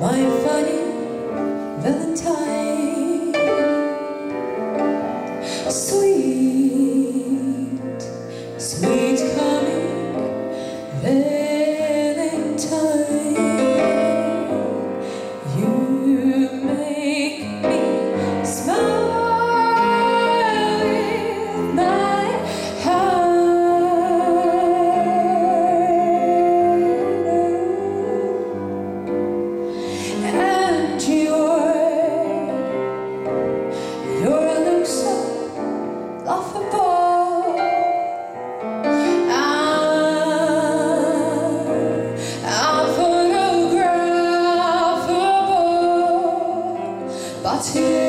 my funny Valentine, sweet. taught him.